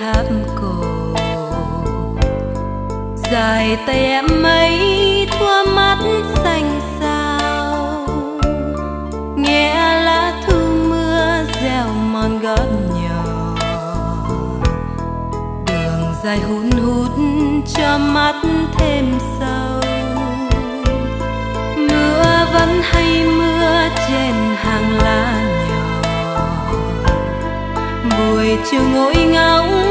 tháp cổ. Dài tay em ấy thua mắt xanh sao nghe lá thu mưa gieo mòn gót nhỏ. Đường dài hun hút cho mắt thêm sâu. Mưa vẫn hay mưa trên hàng lá nhỏ. Buổi chiều ngồi ngóng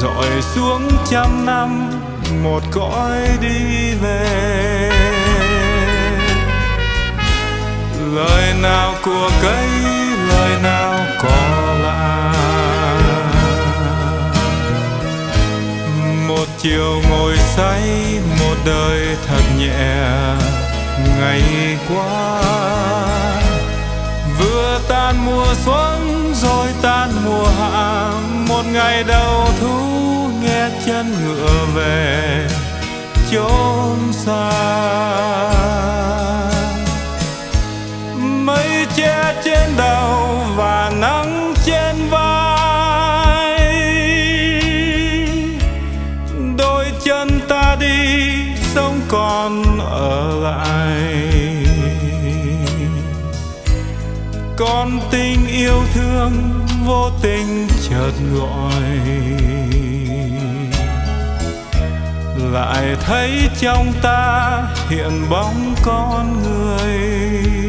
dọi xuống trăm năm, một cõi đi về. Lời nào của cây, lời nào có lạ một chiều ngồi say, một đời thật nhẹ, ngày qua. Vừa tan mùa xuân, rồi tan mùa hạ một ngày đầu thu nghe chân ngựa về chốn xa. Mây che trên đầu và nắng trên vai. Đôi chân ta đi, sống còn ở lại. Con tình yêu thương vô tình chợt gọi. Lại thấy trong ta hiện bóng con người.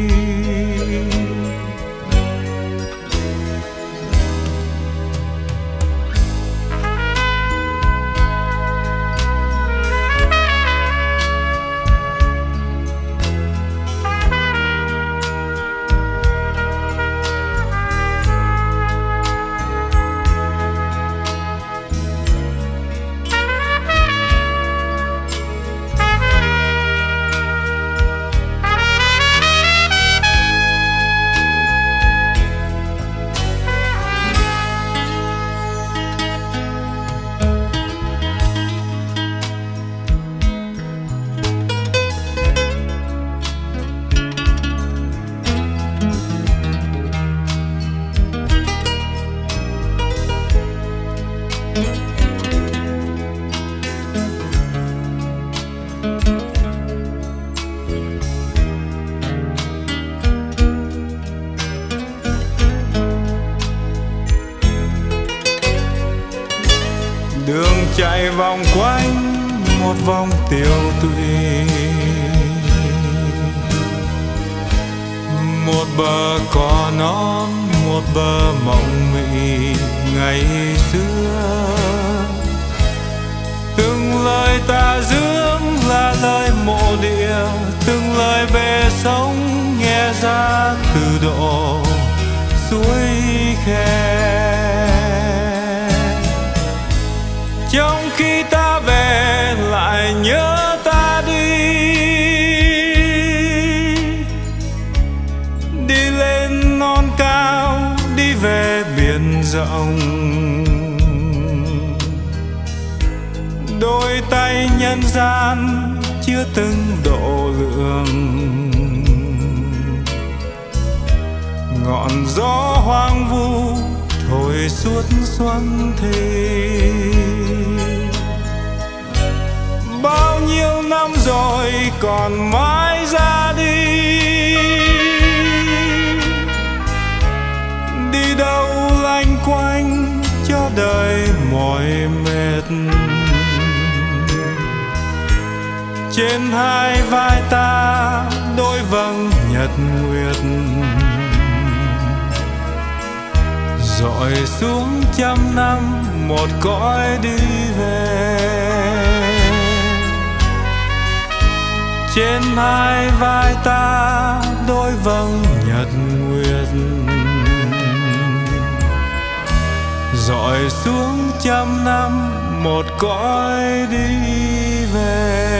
Chạy vòng quanh một vòng tiêu tụy. Một bờ cỏ non, một bờ mộng mị ngày xưa. Từng lời ta dưỡng là lời mộ địa, từng lời về sống nghe ra từ độ suối khe trong khi ta về lại nhớ ta đi. Đi lên non cao, đi về biển rộng. Đôi tay nhân gian chưa từng độ lượng ngọn gió hoang vu thổi suốt xuân thề. Bao nhiêu năm rồi còn mãi ra đi. Đi đâu lanh quanh cho đời mỏi mệt. Trên hai vai ta đôi vầng nhật nguyệt dọi xuống trăm năm, một cõi đi về. Trên hai vai ta đôi vầng nhật nguyệt. Dọi xuống trăm năm, một cõi đi về.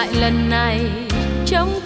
Lại lần này trong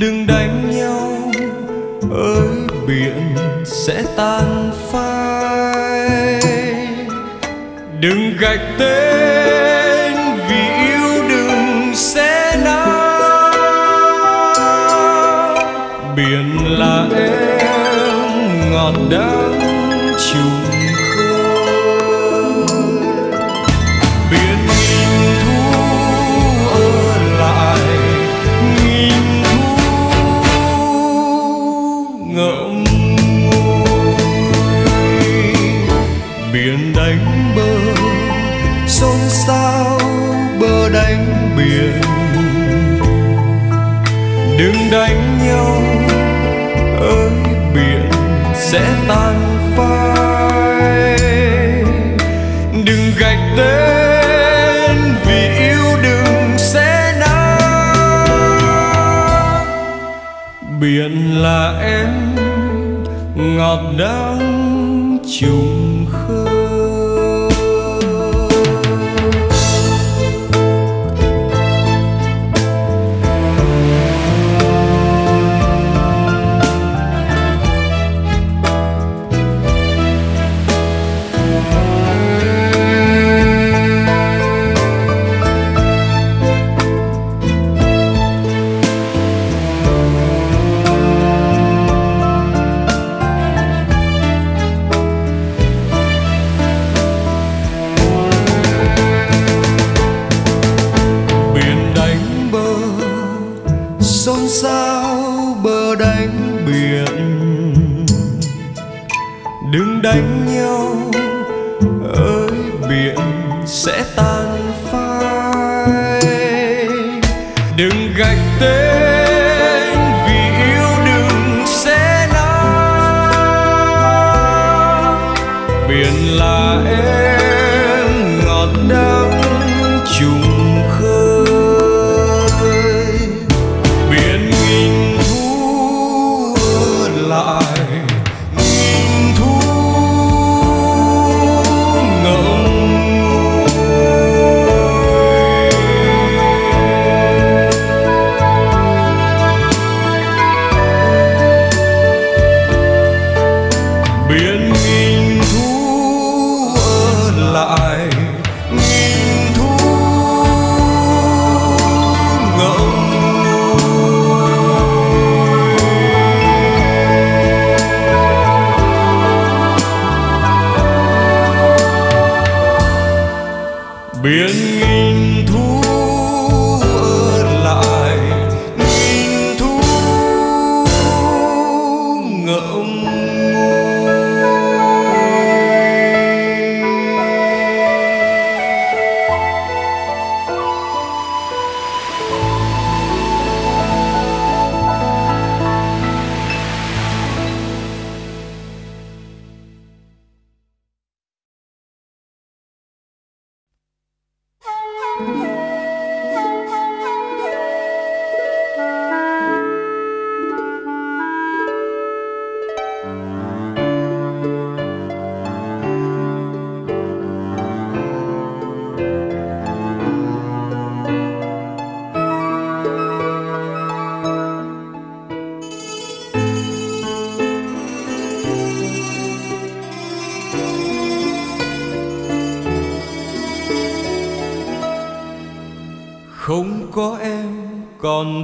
đừng đánh nhau, ơi, biển sẽ tan phai. Đừng gạch tên, vì yêu đừng sẽ nao biển là em ngọt đắng đừng đánh nhau. Ơi, biển sẽ tan phai. Đừng gạch tên, vì yêu đừng sẽ nát. Biển là em, ngọt đắng trùng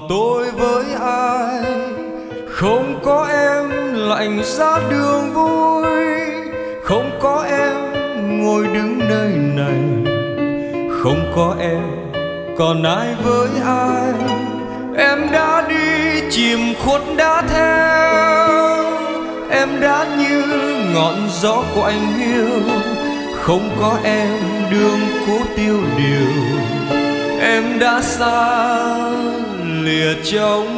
còn tôi với ai? Không có em lạnh giá đường vui. Không có em ngồi đứng nơi này. Không có em còn ai với ai? Em đã đi chìm khuất đã theo. Em đã như ngọn gió của anh yêu, không có em đường cố tiêu điều. Em đã xa liệt trong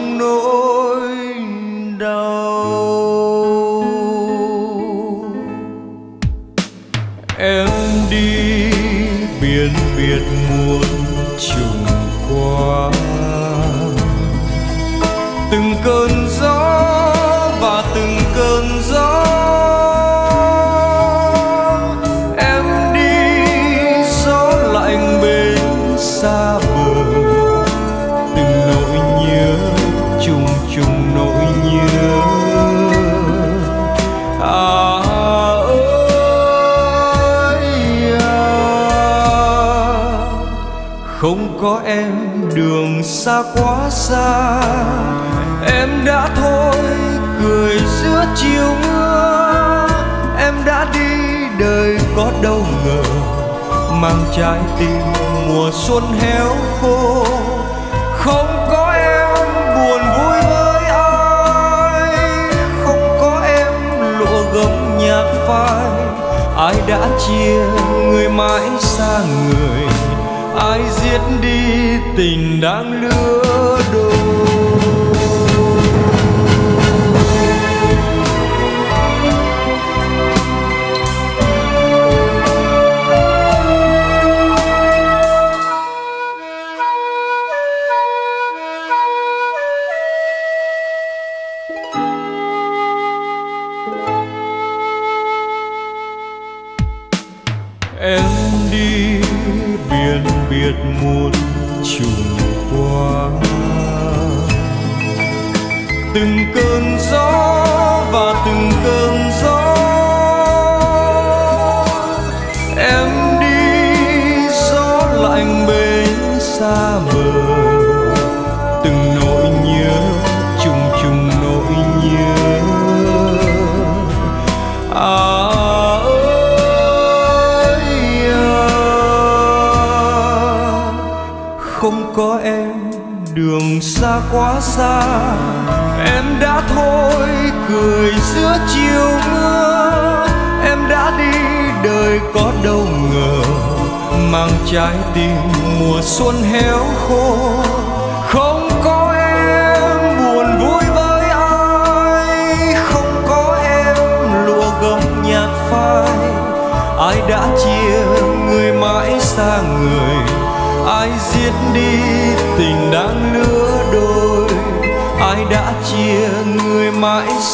có em đường xa quá xa. Em đã thôi cười giữa chiều mưa. Em đã đi đời có đâu ngờ. Mang trái tim mùa xuân héo khô. Không có em buồn vui với ai. Không có em lộ gấm nhạt phai. Ai đã chia người mãi xa người? ai giết đi tình đang lứa đôi?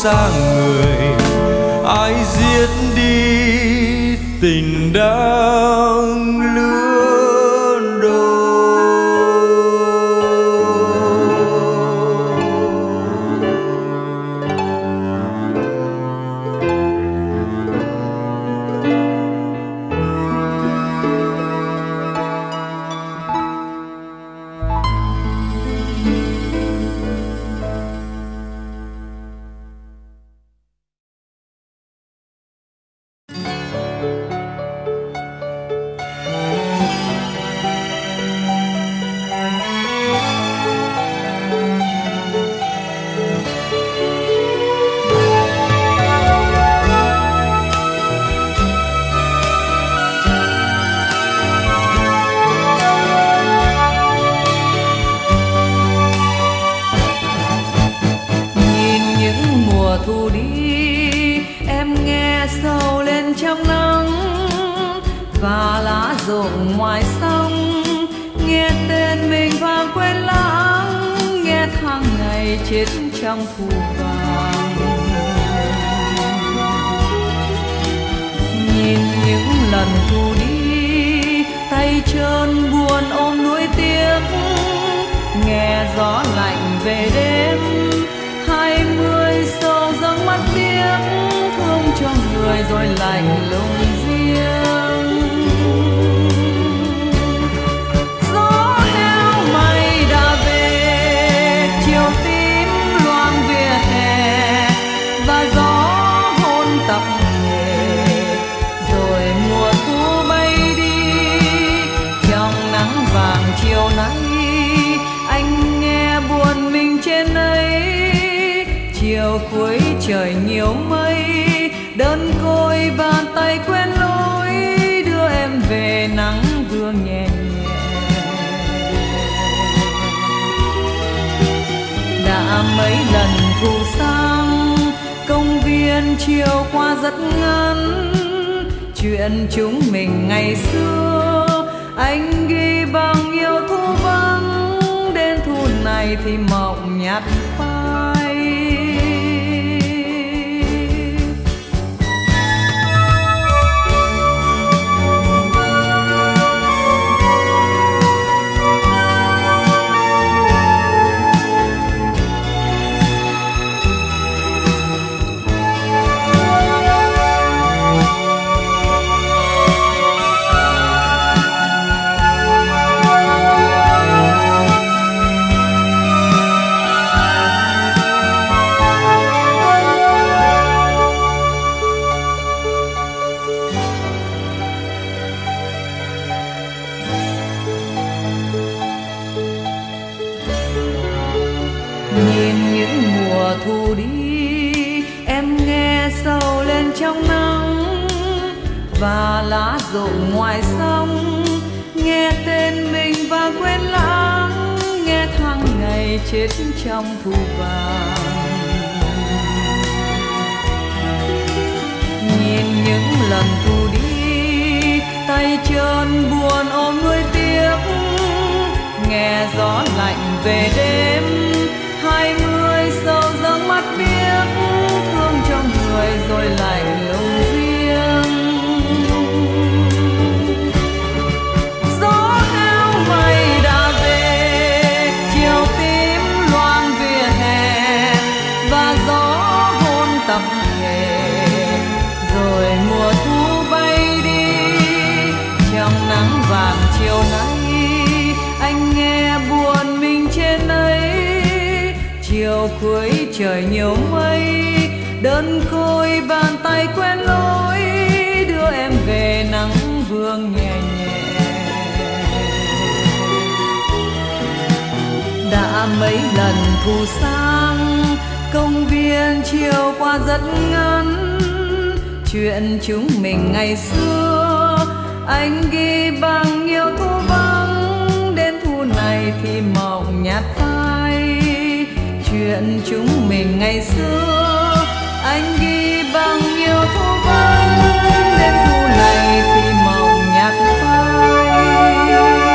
xa người ai giết đi tình đau? tay chân buồn ôm nuối tiếc nghe gió lạnh về đêm. phủ sang. Công viên chiều qua rất ngắn. Chuyện chúng mình ngày xưa. Anh ghi bằng nhiều thu vắng. Đến thu này thì mộng nhạt phai. Chuyện chúng mình ngày xưa. Anh ghi bằng nhiều thu vắng. Đến thu này thì mộng nhạt phai.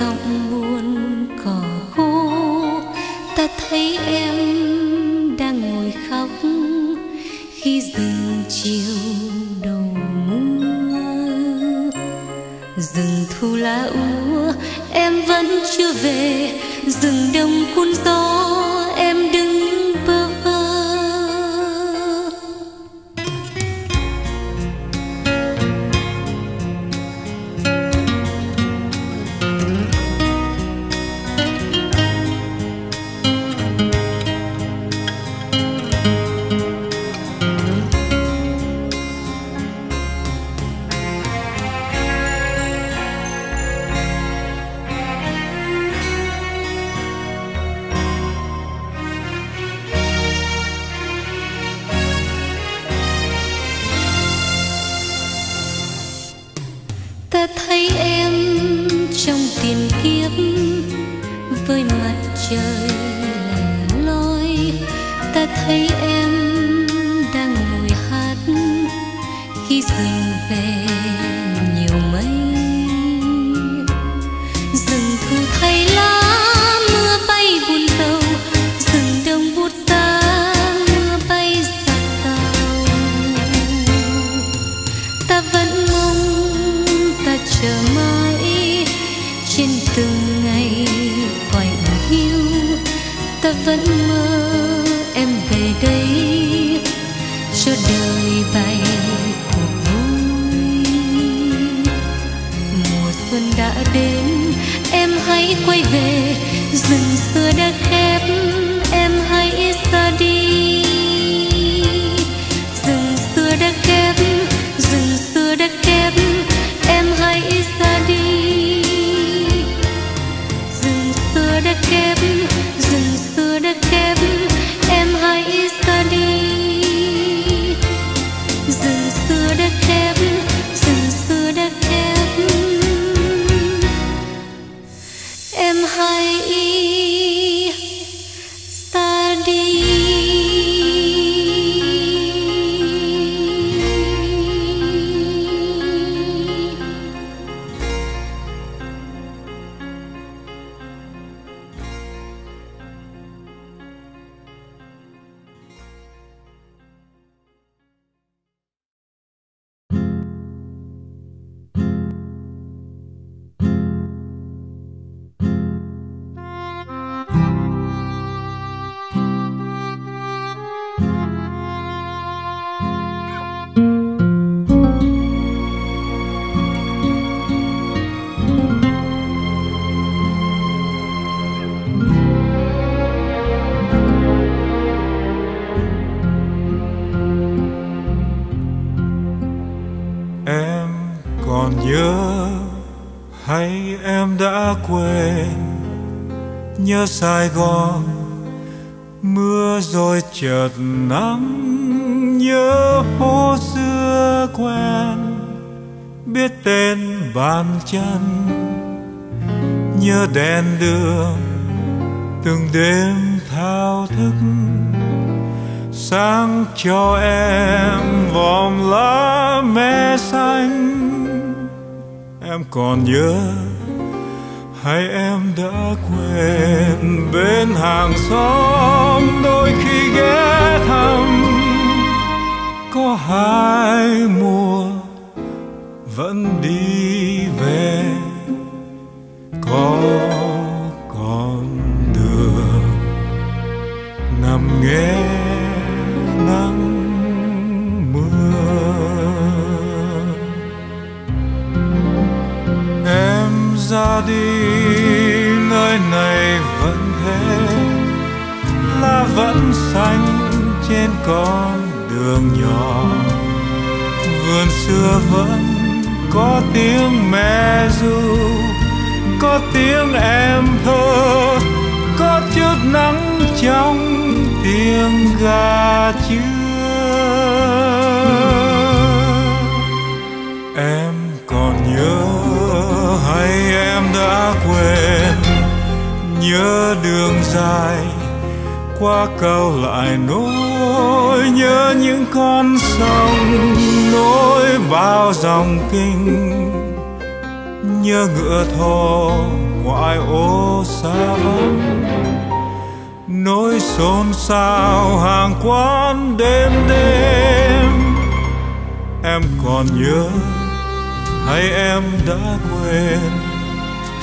rộng buồn cỏ khô. Ta thấy em đang ngồi khóc khi rừng chiều đầu mưa. Rừng thu lá úa, em vẫn chưa về. Rừng đông cuốn gió sài gòn. Mưa rồi chợt nắng, nhớ phố xưa quen. Biết tên bàn chân, nhớ đèn đường. Từng đêm thao thức, sáng cho em vòng lá me xanh. Em còn nhớ hay em đã quên bên hàng xóm đôi khi ghé thăm. Có hai mùa vẫn đi về, có con đường nằm nghe. Ra đi, nơi này vẫn thế. Lá vẫn xanh trên con đường nhỏ. Vườn xưa vẫn có tiếng mẹ ru, có tiếng em thơ, có chút nắng trong tiếng gà chưa em còn nhớ hay em đã quên, nhớ đường dài, qua cao lại nối, nhớ những con sông, nối bao dòng kinh. Nhớ ngựa thồ ngoại ô xa vắng nỗi xôn xao hàng quán đêm đêm. Em còn nhớ hay em đã quên.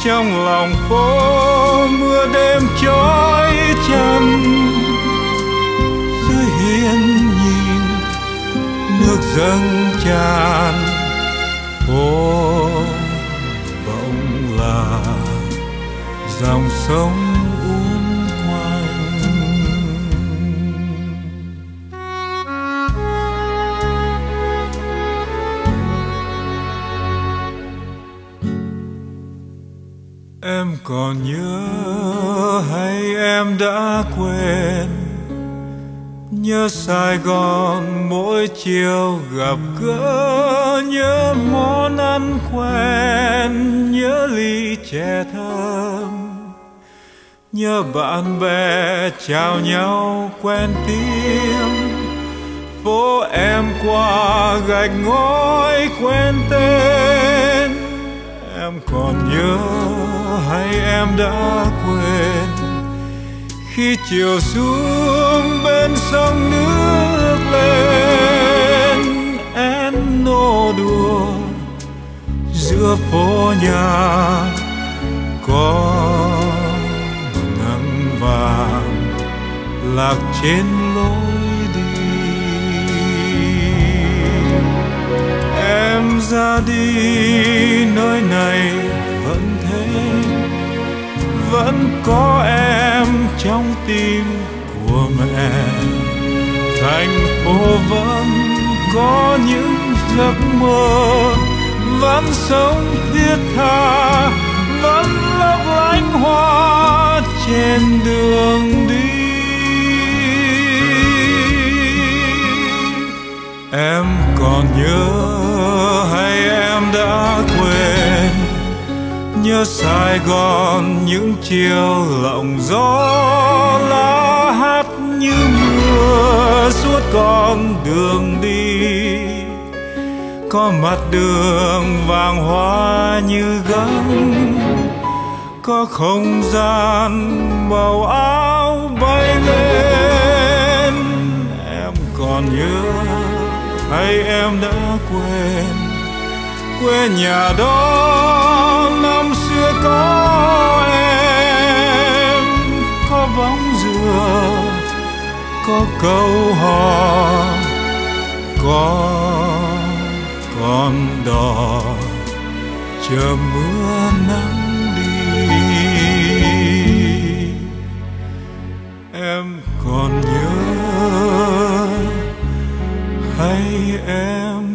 Trong lòng phố mưa đêm trói chân dưới hiên nhìn, nước dâng tràn. Phố bỗng là dòng sông còn nhớ hay em đã quên? Nhớ sài gòn mỗi chiều gặp gỡ, nhớ món ăn quen, nhớ ly chè thơm. Nhớ bạn bè chào nhau quen tiếng. Phố em qua gạch ngói quen tên em còn nhớ hay em đã quên? Khi chiều xuống bên sông nước lên em nô đùa giữa phố nhà có nắng vàng lạc trên lối. Ra đi, nơi này vẫn thế. Vẫn có em trong tim của mẹ. Thành phố vẫn có những giấc mơ. Vẫn sống thiết tha, vẫn lấp lánh hoa trên đường đi. Em còn nhớ hay em đã quên? Nhớ sài gòn những chiều lộng gió lá hát như mưa suốt con đường đi. Có mặt đường vàng hoa như gấm, có không gian màu áo bay lên. Em còn nhớ hay em đã quên quê nhà đó, năm xưa có em. Có bóng dừa, có câu hò, có con đò. Chờ mưa nắng đi, em còn nhớ hay em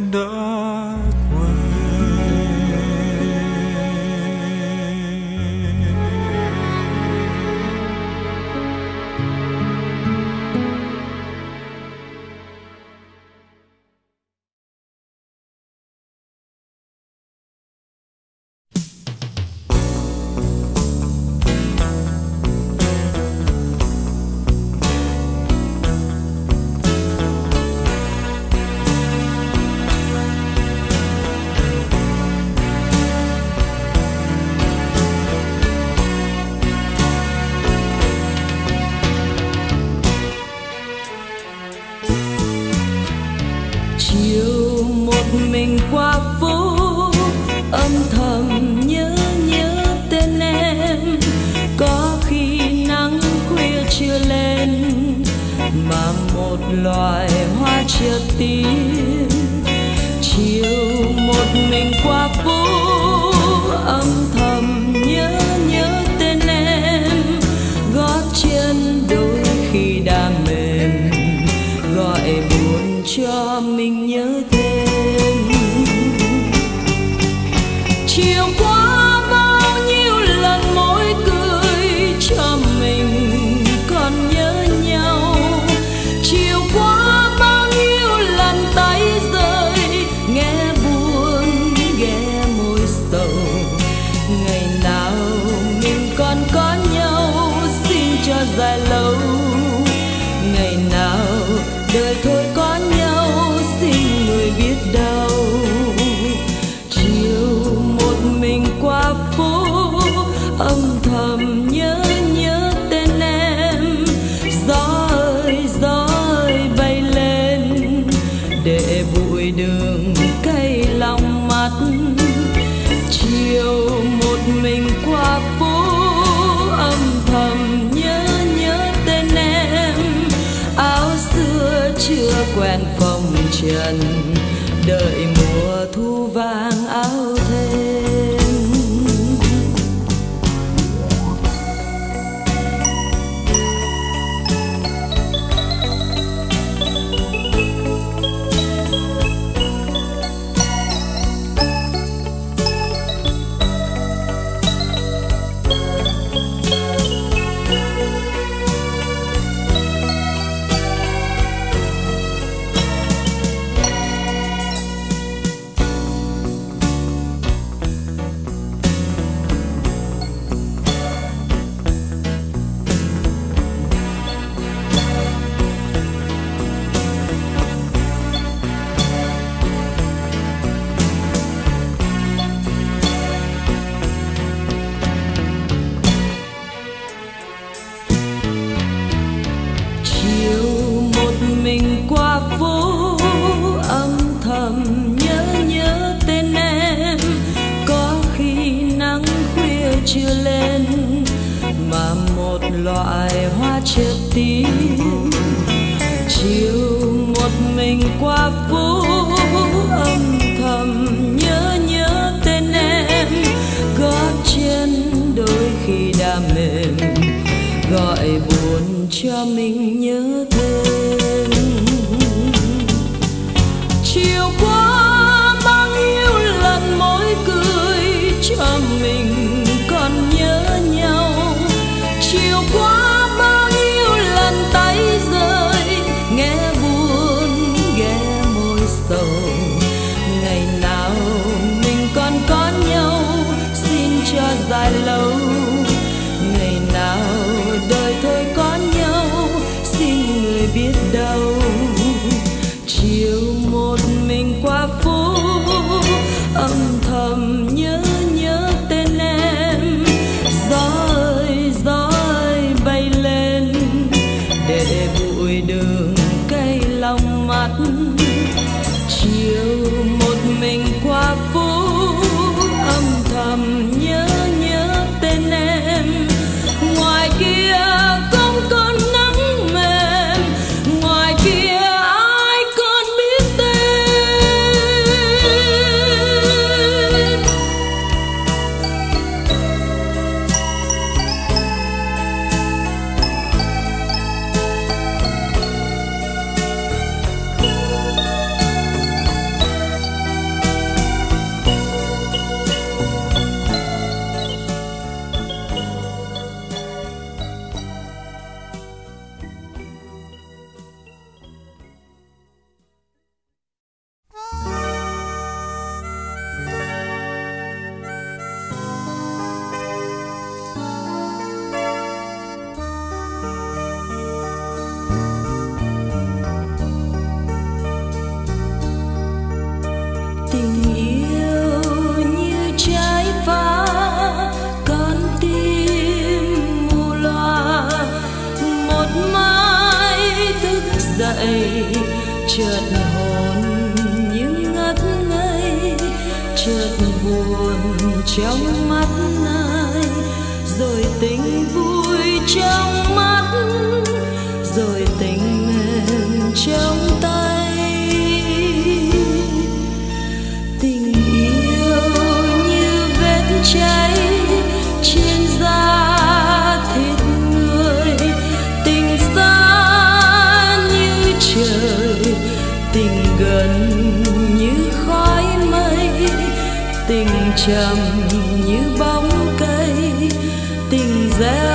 tình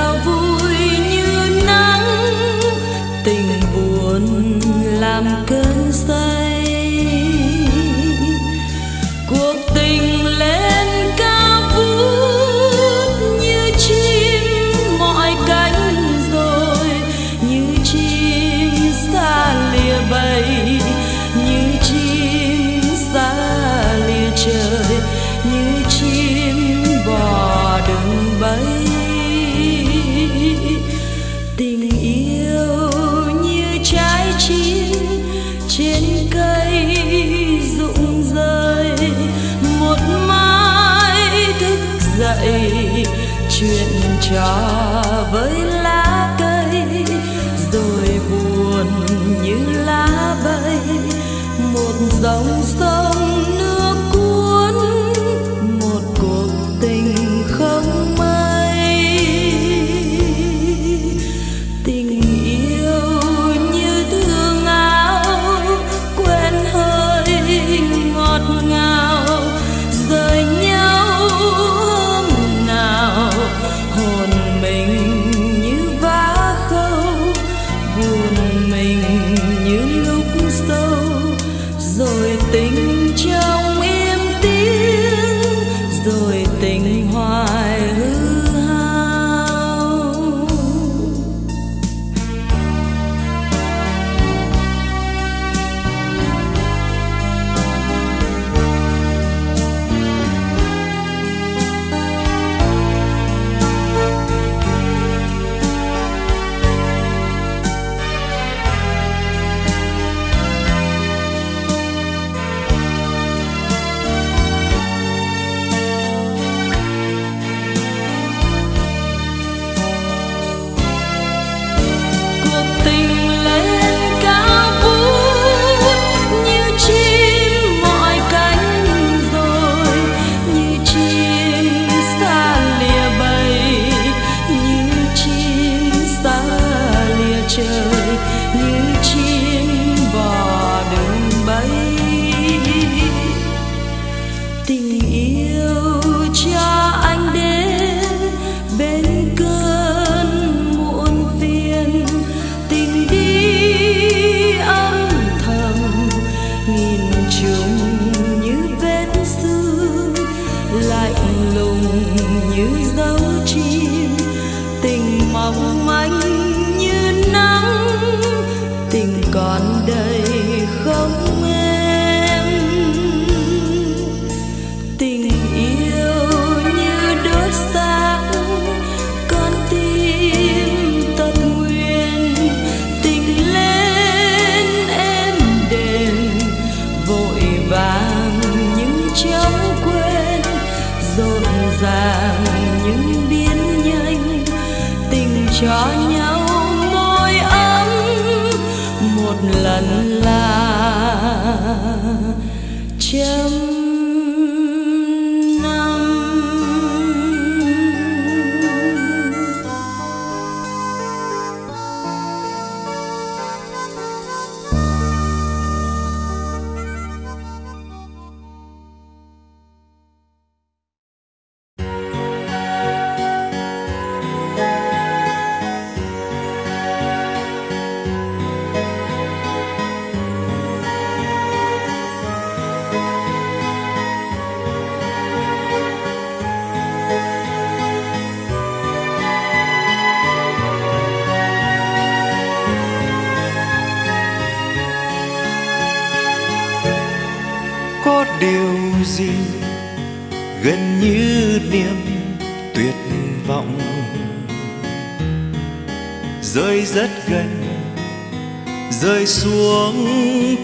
xuống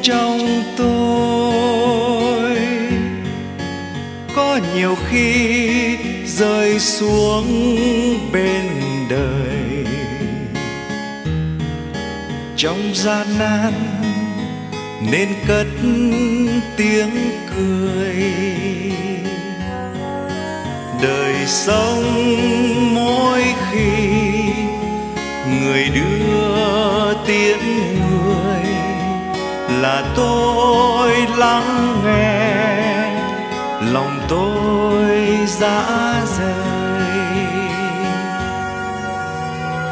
trong tôi. Có nhiều khi rơi xuống bên đời. Trong gian nan nên cất tiếng cười. Đời sống mỗi khi người đưa tiễn là tôi lắng nghe. Lòng tôi dã rời.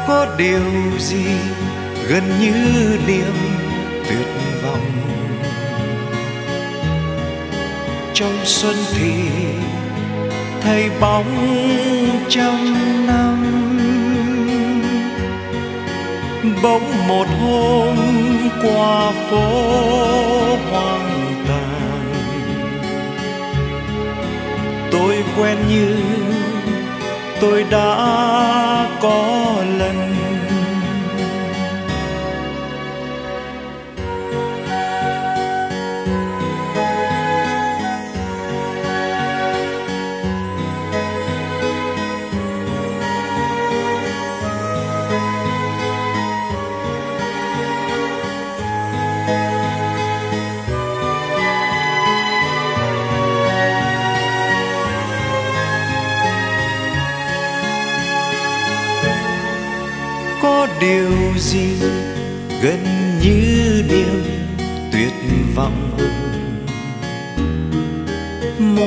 Có điều gì gần như niềm tuyệt vọng? Trong xuân thì thấy bóng trong năm. Bóng một hôm qua phố hoang tàn. Tôi quen như tôi đã có lần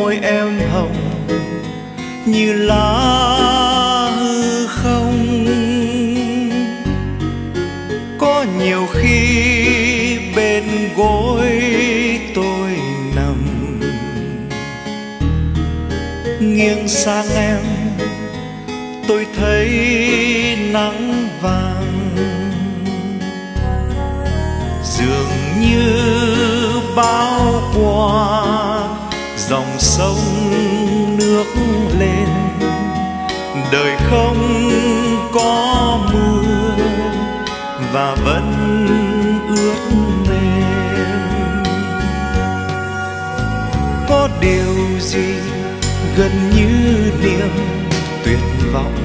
môi em hồng như lá hư không. Có nhiều khi bên gối tôi nằm, nghiêng sang em, tôi thấy nắng vàng. Dường như bao quang và vẫn ước mềm có điều gì gần như niềm tuyệt vọng?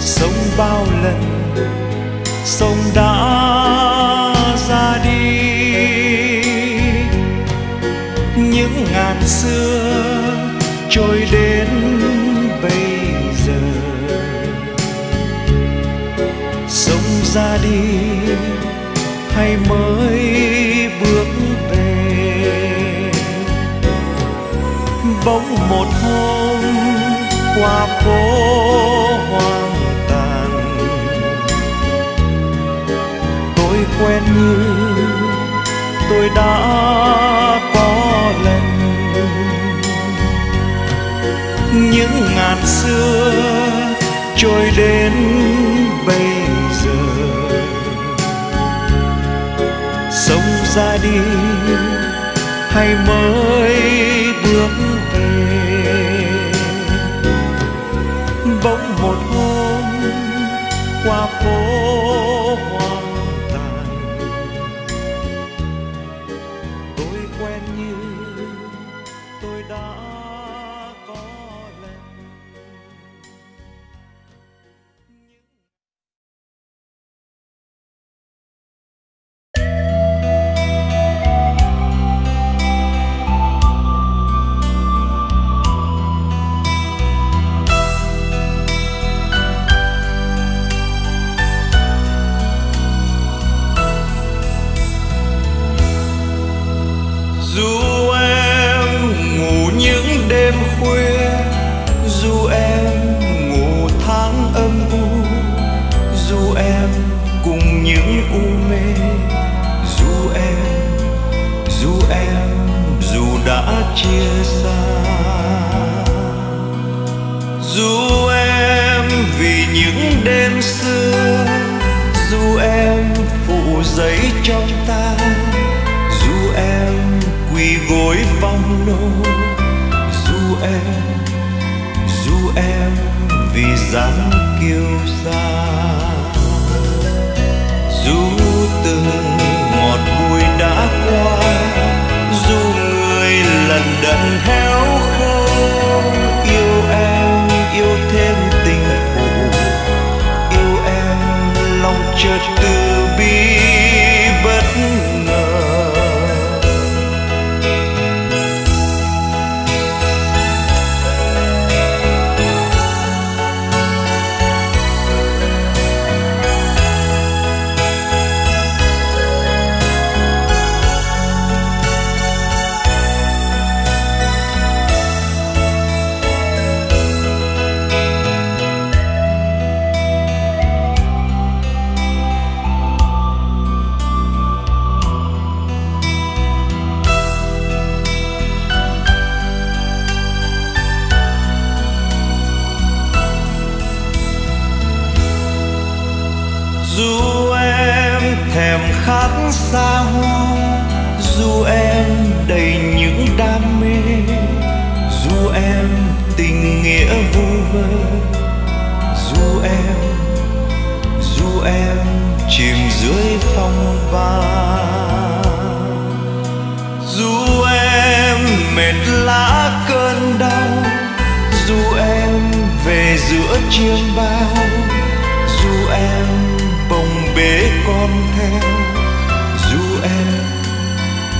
Sống bao lần sông đã ra đi. Những ngàn xưa trôi ra đi, hay mới bước về. Bỗng một hôm qua phố hoang tàn, tôi quen như tôi đã có lần. Những ngàn xưa trôi đến ra đi hay mới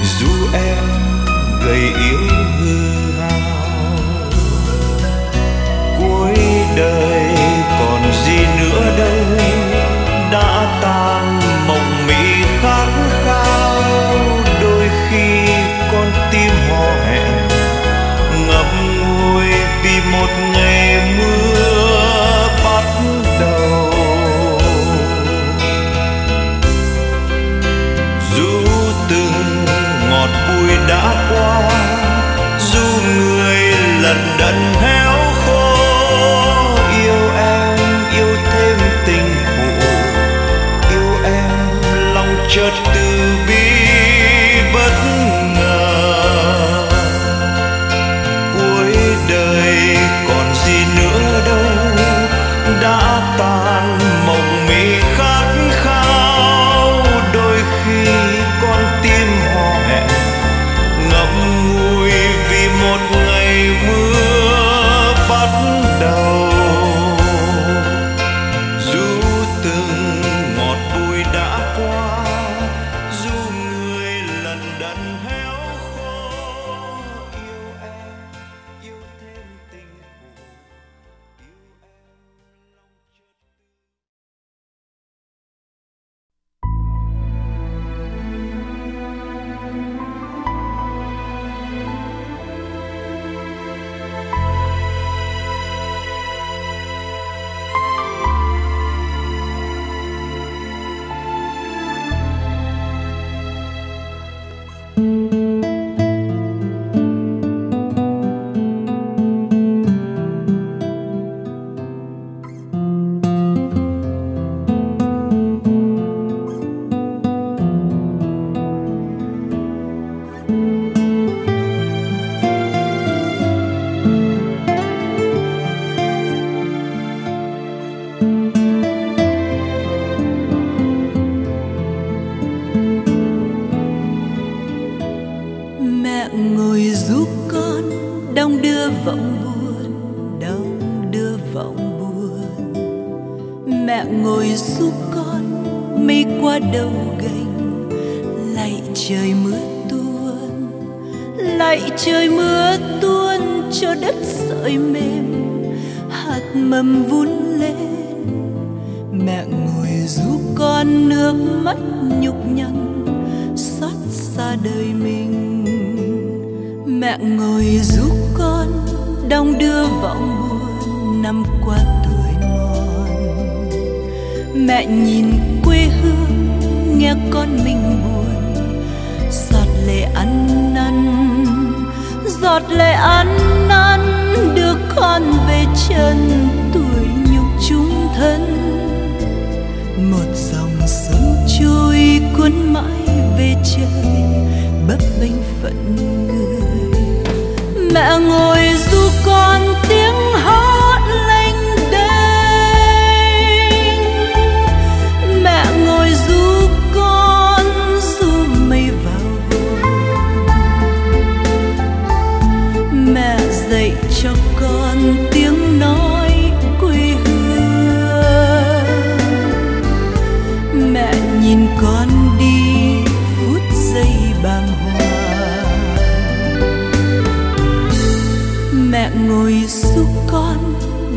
dù em gầy yếu hư hao cuối đời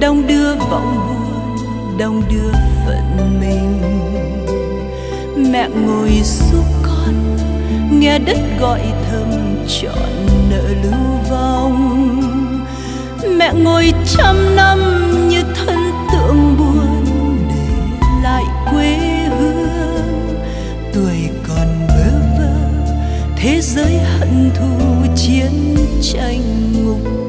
đông đưa vọng buồn đông đưa phận mình. Mẹ ngồi giúp con, nghe đất gọi thầm trọn nợ lưu vong. Mẹ ngồi trăm năm như thân tượng buồn, để lại quê hương. Tuổi còn bơ vơ, thế giới hận thù chiến tranh ngục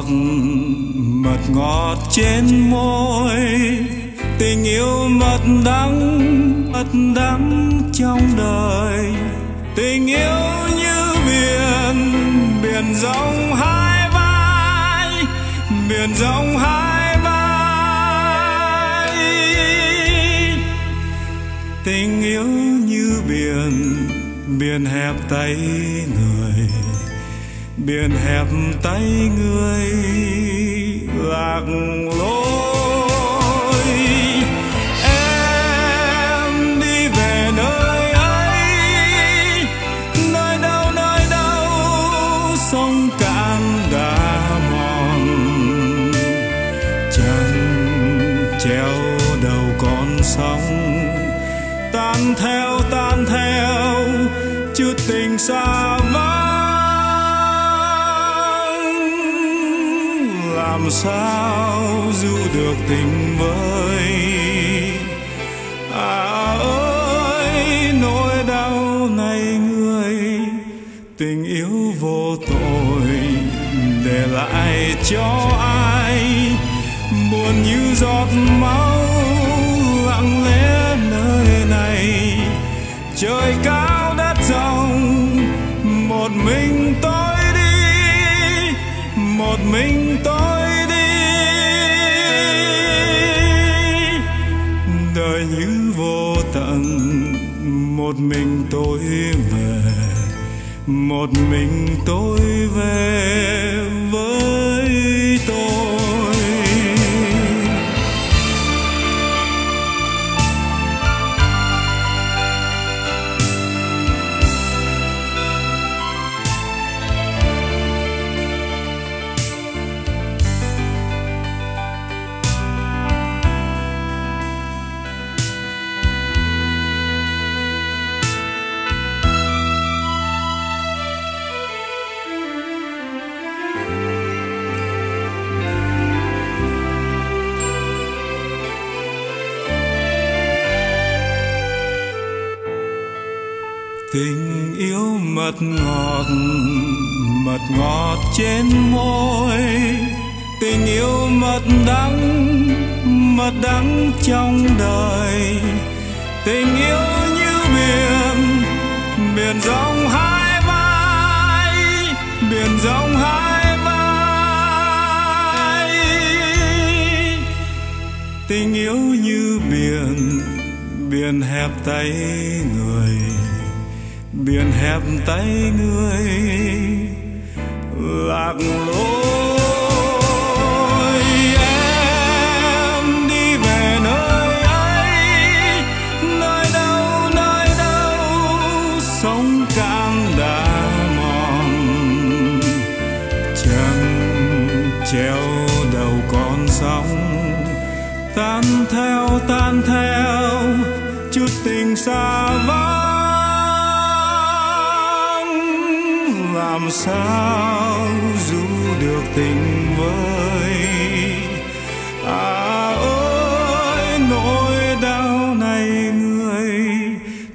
giọt mật ngọt trên môi. Tình yêu mật đắng mật đắng trong đời. Tình yêu như biển biển rộng hai vai, biển rộng hai vai. Tình yêu như biển biển hẹp tay người biển hẹp tay người, lạc lối. Em đi về nơi ấy, nơi đâu nơi đâu, sông cạn đã mòn. Chẳng treo đầu con sóng tan theo tan theo, chưa tình xa vắng. Làm sao du được tình với? À ơi, nỗi đau này người, tình yêu vô tội, để lại cho ai? Buồn như giọt máu lặng lẽ nơi này, trời cao tôi về một mình tôi về với tôi. Ngọt, mật ngọt trên môi. Tình yêu mật đắng mật đắng trong đời. Tình yêu như biển biển rộng hai vai, biển rộng hai vai. Tình yêu như biển biển hẹp tay người biển hẹp tay người, lạc lối. Em đi về nơi ấy, nơi đâu nơi đâu sống càng đã mòn. Chẳng treo đầu con sóng tan theo tan theo, chút tình sao sao giữ được tình vơi. À ơi, nỗi đau này người,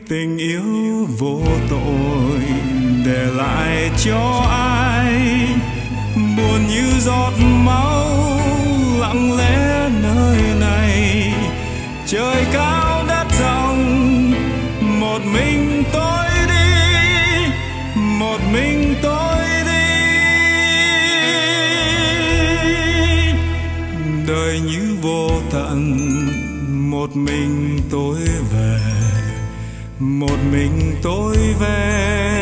tình yêu vô tội để lại cho ai? Buồn như giọt máu mình tôi về một mình tôi về.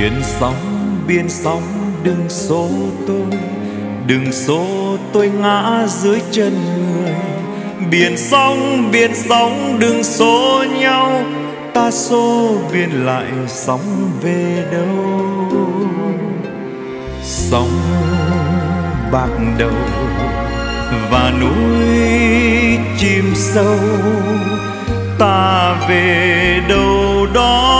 Biển sóng biển sóng, đừng số tôi, đừng số tôi ngã dưới chân người. Biển sóng biển sóng, đừng số nhau, ta số biển lại sóng về đâu? Sóng bạc đầu và núi chim sâu, ta về đâu đó?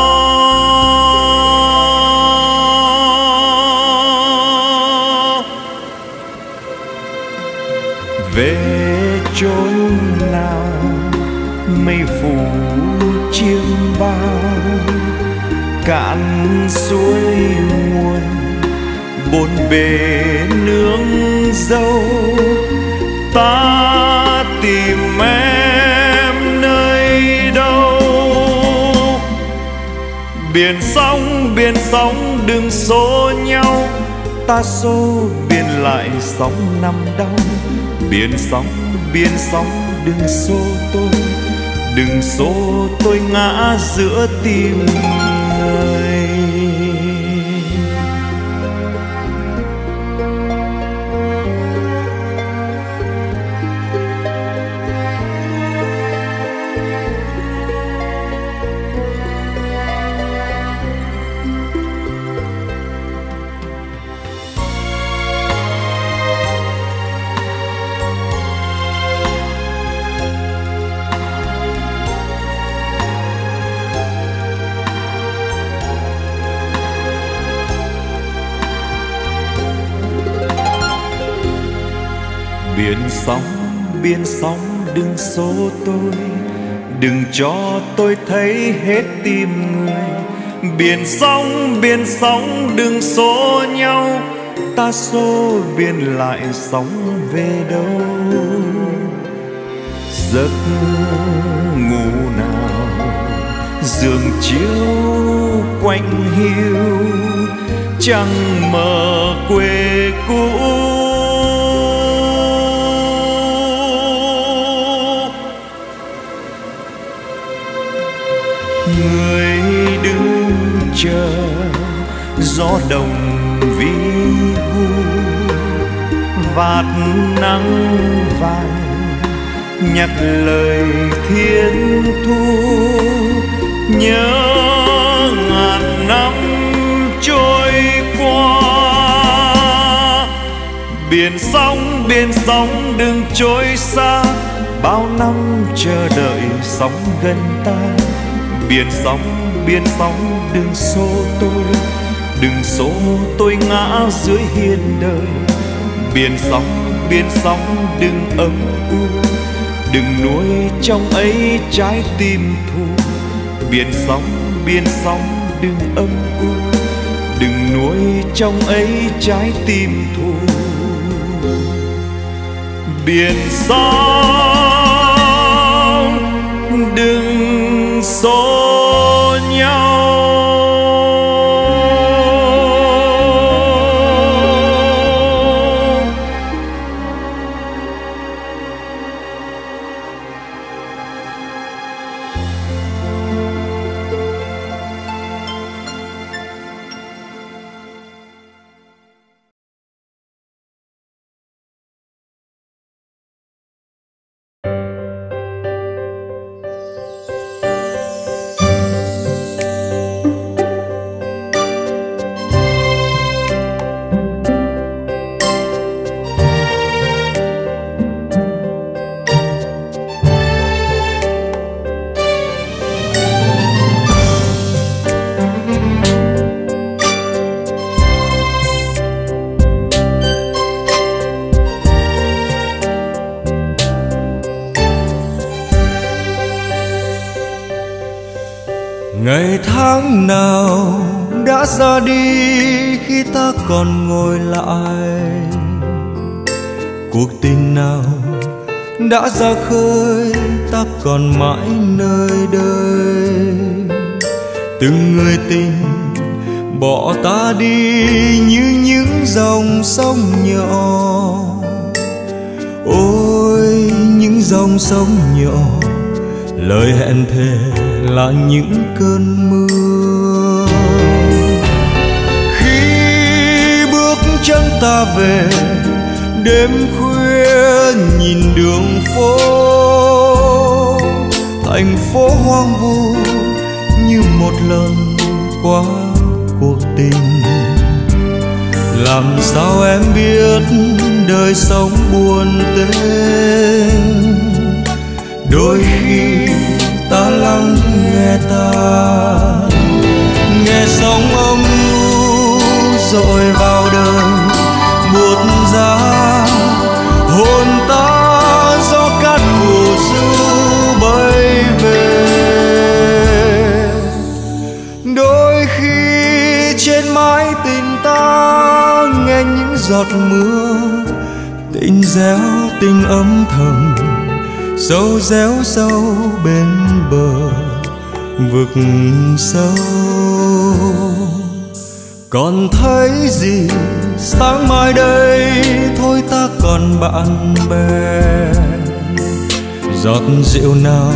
Suối nguồn bốn bề nương dâu. Ta tìm em nơi đâu? Biển sóng biển sóng đừng xô nhau. Ta xô biển lại sóng năm đau. Biển sóng biển sóng đừng xô tôi. Đừng xô tôi ngã giữa tim sóng, đừng số tôi. Đừng cho tôi thấy hết tim người. Biển sóng biển sóng, đừng số nhau. Ta xô biển lại sóng về đâu? Giấc ngủ nào? Giường chiếu quanh hiu. Chẳng mờ quê cũ. Chờ, gió đồng vi vu, vạt nắng vàng nhắc lời thiên thu. Nhớ ngàn năm trôi qua, biển sóng biển sóng đừng trôi xa. Bao năm chờ đợi sóng gần ta, biển sóng biển sóng đừng xô tôi. Đừng xô tôi ngã dưới hiên đời. Biển sóng biển sóng đừng âm u. Đừng nuôi trong ấy trái tim thù. Biển sóng biển sóng đừng âm u. Đừng nuôi trong ấy trái tim thù. Biển sóng đừng xô còn mãi nơi đời, từng người tình bỏ ta đi như những dòng sông nhỏ. Ôi những dòng sông nhỏ lời hẹn thề là những cơn mưa. Khi bước chân ta về đêm khuya nhìn đường phố thành phố hoang vu như một lần qua cuộc tình. Làm sao em biết đời sống buồn tên đôi khi ta lắng nghe ta, nghe sóng âm u dội vào đời buốt giá hôn giọt mưa, tình réo tình âm thầm, sâu réo sâu bên bờ, vực sâu. Còn thấy gì sáng mai đây, thôi ta còn bạn bè. Giọt rượu nào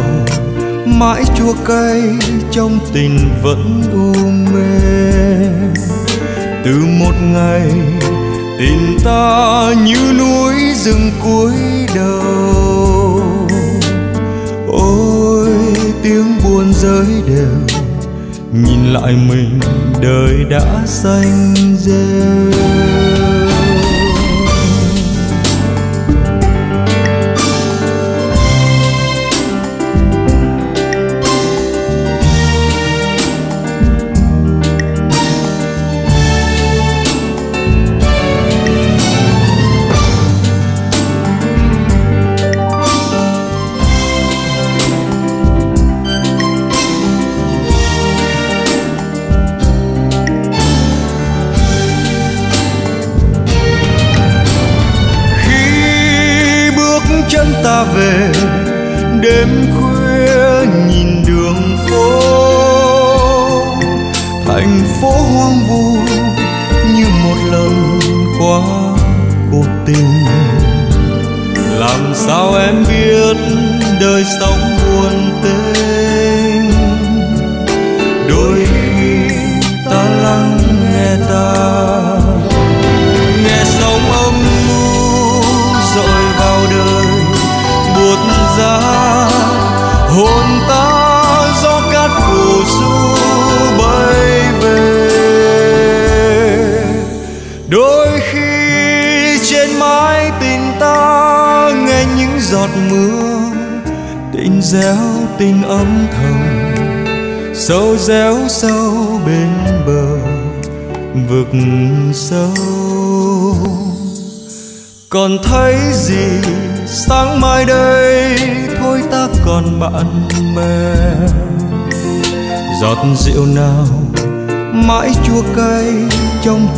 mãi chua cay, trong tình vẫn u mê. Từ một ngày tình ta như núi rừng cuối đầu. Ôi, tiếng buồn rơi đều. Nhìn lại mình, đời đã xanh rêu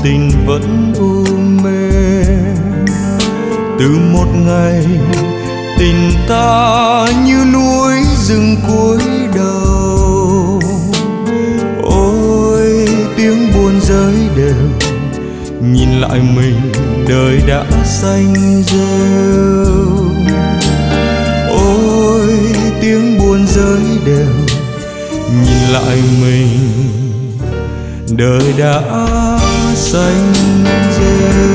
tình vẫn u mê. Từ một ngày, tình ta như núi rừng cuối đầu. Ôi, tiếng buồn rơi đều. Nhìn lại mình, đời đã xanh rêu. Ôi, tiếng buồn rơi đều. Nhìn lại mình, đời đã xanh rêu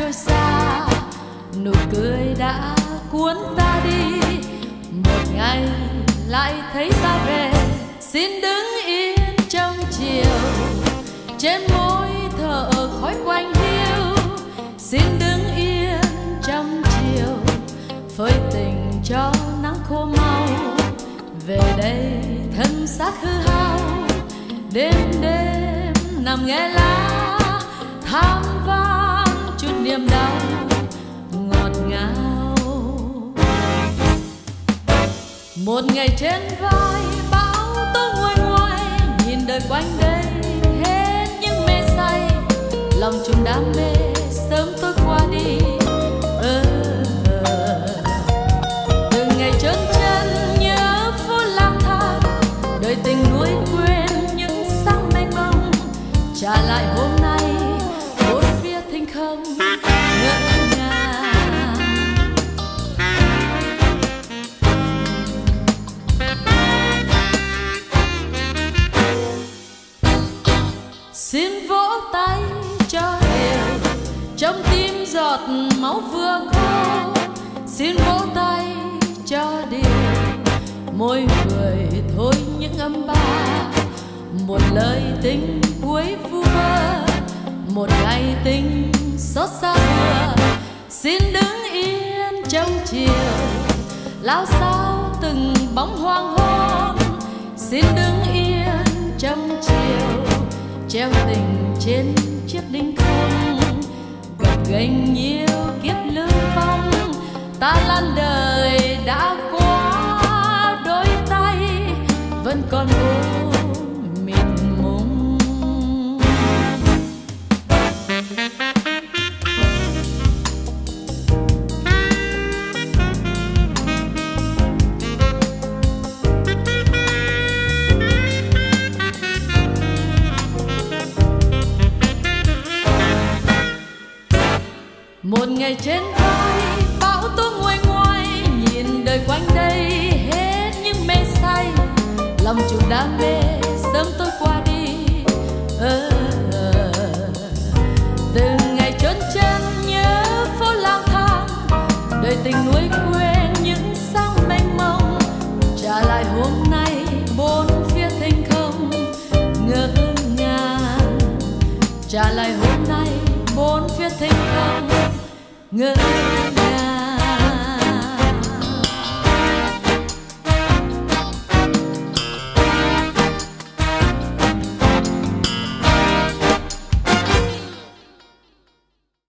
Trôi xa. Nụ cười đã cuốn ta đi. Một ngày lại thấy ta về. Xin đứng yên trong chiều. Trên môi thở khói quanh hiu. Xin đứng yên trong chiều. Phơi tình cho nắng khô mau. Về đây thân xác hư hao. Đêm đêm nằm nghe lá. Thắm niềm đau ngọt ngào. Một ngày trên vai bão tố nguôi nguôi nhìn đời quanh đây hết những mê say. Lòng chung đam mê sớm tôi qua đi. Ờ, ờ. từng ngày trơn chân nhớ phố lang thang đời tình nuối quên những sáng mênh mông. Trả lại hôm giọt máu vừa khô xin vỗ tay cho điều môi người thôi những âm ba, một lời tình cuối vu vơ, một ngày tình xót xa vừa xin đứng yên trong chiều, lao sao từng bóng hoang hôn. Xin đứng yên trong chiều, treo tình trên chiếc đinh không gập nhiều kiếp lưu phong, ta lăn đời đã qua đôi tay, vẫn còn buồn một ngày trên vai bão tố nguôi ngoài nhìn đời quanh đây hết những mê say. Lòng chủ đam mê sớm tôi qua đi. Ờ, ờ. ờ. ngày trốn chân nhớ phố lang thang đời tình nuối quên những sáng mênh mông. Trả lại hôm nay bốn phía thinh không ngỡ ngàng. Trả lại hôm nay bốn phía thinh không ngỡ